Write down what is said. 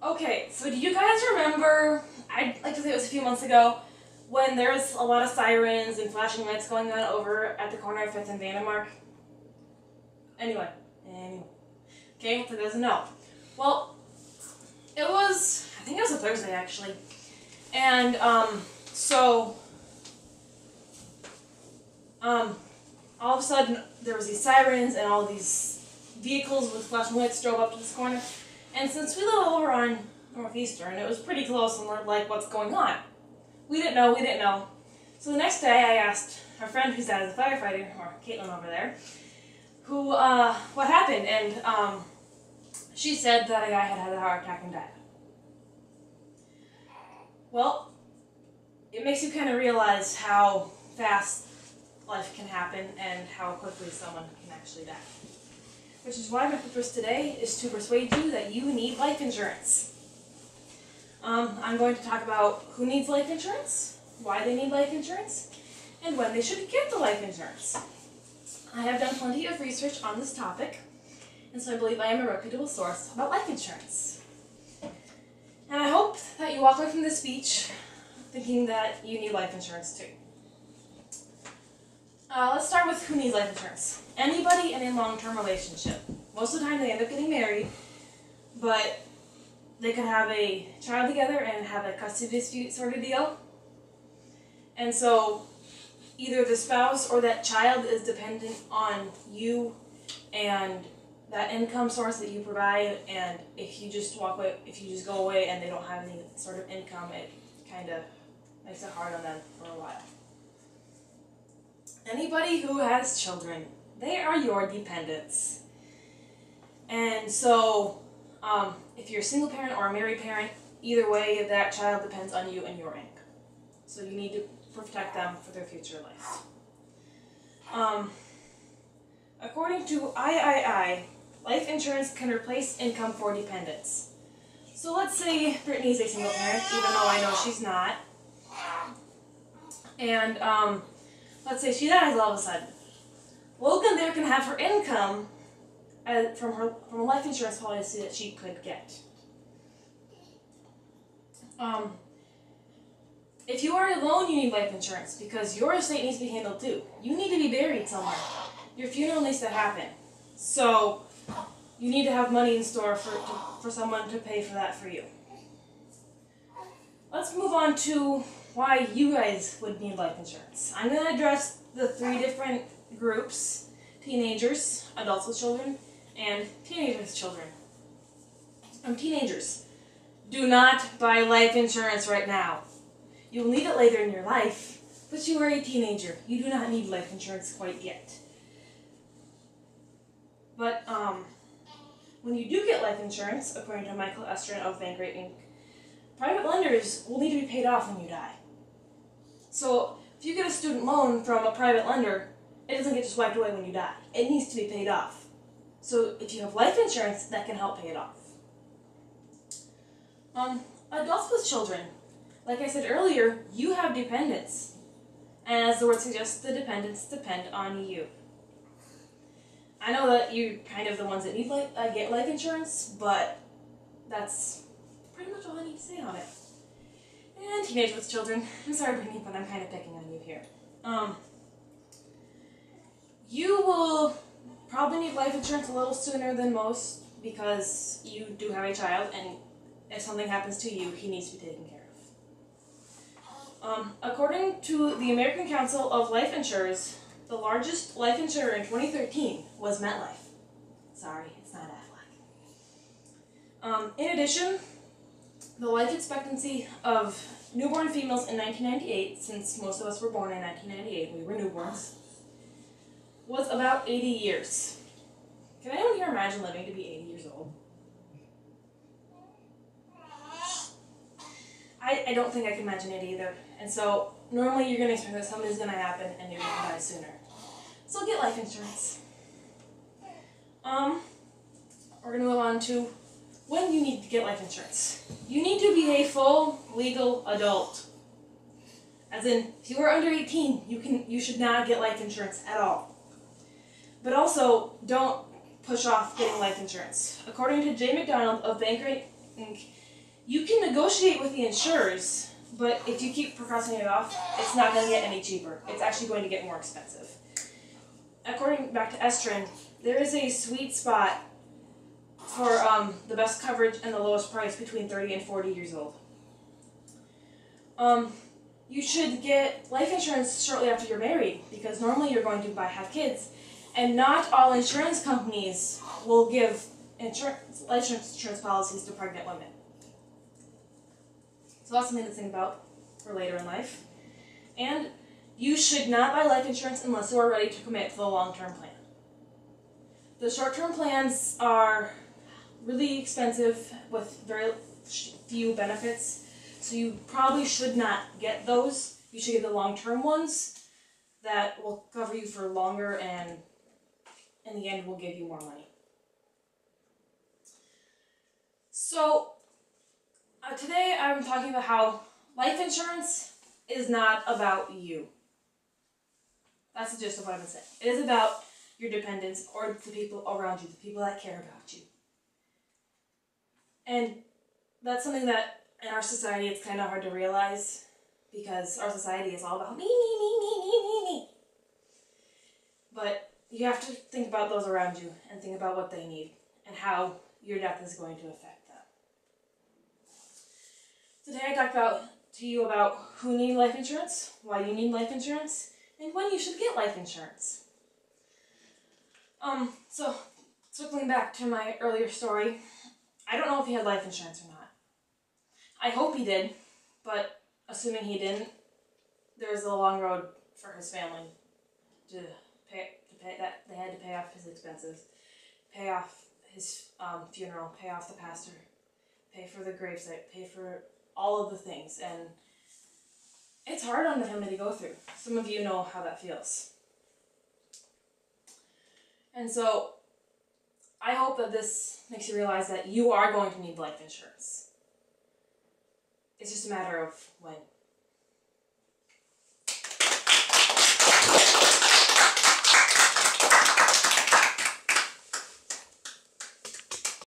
Okay, so do you guys remember? I'd like to say it was a few months ago when there was a lot of sirens and flashing lights going on over at the corner of Fifth and Vandermark. Anyway, anyway. Okay, it doesn't know. Well, it was, I think it was a Thursday actually. And, um, so, um, all of a sudden there was these sirens and all these vehicles with flashing lights drove up to this corner. And since we live over on Northeastern, it was pretty close and we're like, what's going on? We didn't know, we didn't know. So the next day I asked our friend who's dad is a firefighter, or Caitlin over there, who, uh, what happened, and, um, she said that a guy had had a heart attack and died. Well, it makes you kind of realize how fast life can happen and how quickly someone can actually die. Which is why my purpose today is to persuade you that you need life insurance. Um, I'm going to talk about who needs life insurance, why they need life insurance, and when they should get the life insurance. I have done plenty of research on this topic, and so I believe I am a reputable source about life insurance. And I hope that you walk away from this speech thinking that you need life insurance too. Uh, let's start with who needs life insurance. Anybody in a long-term relationship. Most of the time they end up getting married, but they could have a child together and have a custody dispute sort of deal. And so either the spouse or that child is dependent on you and that income source that you provide and if you just walk away if you just go away and they don't have any sort of income it kind of makes it hard on them for a while anybody who has children they are your dependents and so um, if you're a single parent or a married parent either way that child depends on you and your income so you need to protect them for their future life um, according to III Life insurance can replace income for dependents. So let's say Brittany's a single parent, even though I know she's not. And um, let's say she dies all of a sudden. Logan there can have her income from her from a life insurance policy that she could get. Um, if you are alone, you need life insurance because your estate needs to be handled too. You need to be buried somewhere. Your funeral needs to happen. So you need to have money in store for, to, for someone to pay for that for you. Let's move on to why you guys would need life insurance. I'm going to address the three different groups, teenagers, adults with children, and teenagers with children. Um, teenagers, do not buy life insurance right now. You will need it later in your life, but you are a teenager. You do not need life insurance quite yet. But, um, when you do get life insurance, according to Michael Estrin of Bankrate Inc., private lenders will need to be paid off when you die. So if you get a student loan from a private lender, it doesn't get just wiped away when you die. It needs to be paid off. So if you have life insurance, that can help pay it off. Um, adults with children. Like I said earlier, you have dependents. And as the word suggests, the dependents depend on you. I know that you're kind of the ones that need life, uh, get life insurance, but that's pretty much all I need to say on it. And teenage with children. I'm sorry, Brittany, but I'm kind of picking on you here. Um, you will probably need life insurance a little sooner than most because you do have a child, and if something happens to you, he needs to be taken care of. Um, according to the American Council of Life Insurers, the largest life insurer in 2013 was MetLife. Sorry, it's not Aflac. Um, in addition, the life expectancy of newborn females in 1998, since most of us were born in 1998, we were newborns, was about 80 years. Can anyone here imagine living to be 80 years old? I, I don't think I can imagine it either. And so normally you're going to expect that something's going to happen and you're going to die sooner. So get life insurance. Um, we're going to move on to when you need to get life insurance. You need to be a full legal adult. As in, if you are under 18, you can you should not get life insurance at all. But also, don't push off getting life insurance. According to Jay McDonald of Bankrate Inc., You can negotiate with the insurers, but if you keep procrastinating it off, it's not going to get any cheaper. It's actually going to get more expensive. According back to Estrin, there is a sweet spot for um, the best coverage and the lowest price between 30 and 40 years old. Um, you should get life insurance shortly after you're married because normally you're going to buy have kids, and not all insurance companies will give insurance life insurance policies to pregnant women. So that's something to think about for later in life. And you should not buy life insurance unless you are ready to commit to the long-term plan. The short-term plans are really expensive with very few benefits so you probably should not get those. You should get the long-term ones that will cover you for longer and in the end will give you more money. So uh, today I'm talking about how life insurance is not about you. That's the gist of what been saying. It is about your dependents or the people around you, the people that care about you. And that's something that in our society it's kind of hard to realize because our society is all about me, me, me, me, me, me, me. But you have to think about those around you and think about what they need and how your death is going to affect them. Today I talked about to you about who need life insurance, why you need life insurance, and when you should get life insurance. Um, so circling back to my earlier story, I don't know if he had life insurance or not. I hope he did, but assuming he didn't, there's a long road for his family to pay to pay that they had to pay off his expenses, pay off his um, funeral, pay off the pastor, pay for the gravesite, pay for all of the things, and it's hard on the family to go through. Some of you know how that feels. And so I hope that this makes you realize that you are going to need life insurance. It's just a matter of when.